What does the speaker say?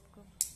subscribe